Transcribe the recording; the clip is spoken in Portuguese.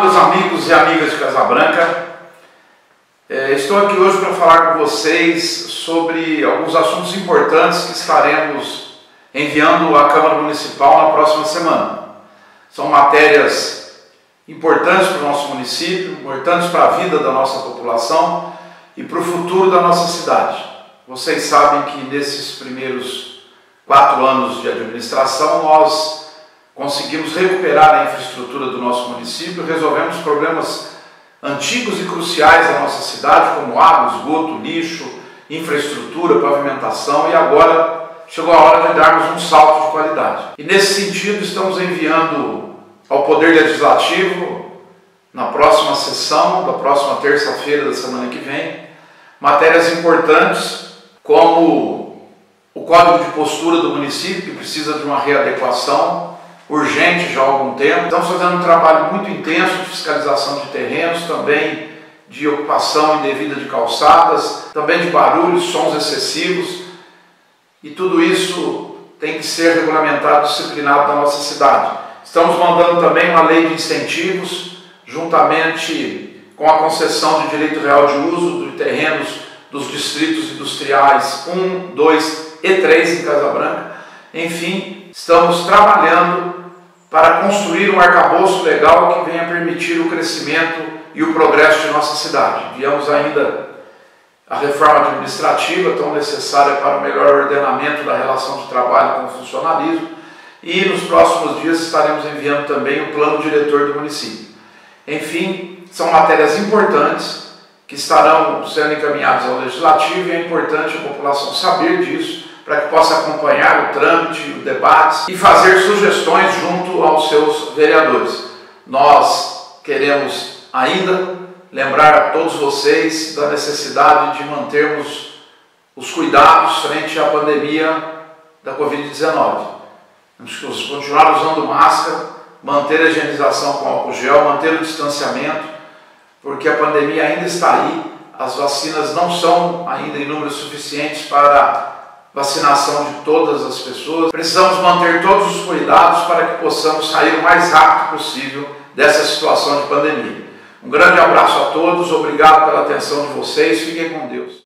Meus amigos e amigas de Casabranca. É, estou aqui hoje para falar com vocês sobre alguns assuntos importantes que estaremos enviando à Câmara Municipal na próxima semana. São matérias importantes para o nosso município, importantes para a vida da nossa população e para o futuro da nossa cidade. Vocês sabem que nesses primeiros quatro anos de administração nós conseguimos recuperar a infraestrutura do nosso município, resolvemos problemas antigos e cruciais da nossa cidade, como água, esgoto, lixo, infraestrutura, pavimentação, e agora chegou a hora de darmos um salto de qualidade. E nesse sentido, estamos enviando ao Poder Legislativo, na próxima sessão, da próxima terça-feira da semana que vem, matérias importantes como o Código de Postura do município, que precisa de uma readequação, urgente já há algum tempo. Estamos fazendo um trabalho muito intenso de fiscalização de terrenos, também de ocupação indevida de calçadas, também de barulhos, sons excessivos, e tudo isso tem que ser regulamentado, disciplinado na nossa cidade. Estamos mandando também uma lei de incentivos, juntamente com a concessão de direito real de uso de terrenos dos distritos industriais 1, 2 e 3 em Casa Branca. Enfim, estamos trabalhando para construir um arcabouço legal que venha permitir o crescimento e o progresso de nossa cidade. Viemos ainda a reforma administrativa, tão necessária para o melhor ordenamento da relação de trabalho com o funcionalismo, e nos próximos dias estaremos enviando também o plano diretor do município. Enfim, são matérias importantes que estarão sendo encaminhadas ao legislativo e é importante a população saber disso para que possa acompanhar o trâmite, o debate e fazer sugestões junto aos seus vereadores. Nós queremos ainda lembrar a todos vocês da necessidade de mantermos os cuidados frente à pandemia da Covid-19. Temos que continuar usando máscara, manter a higienização com álcool gel, manter o distanciamento, porque a pandemia ainda está aí, as vacinas não são ainda em números suficientes para vacinação de todas as pessoas. Precisamos manter todos os cuidados para que possamos sair o mais rápido possível dessa situação de pandemia. Um grande abraço a todos, obrigado pela atenção de vocês, fiquem com Deus.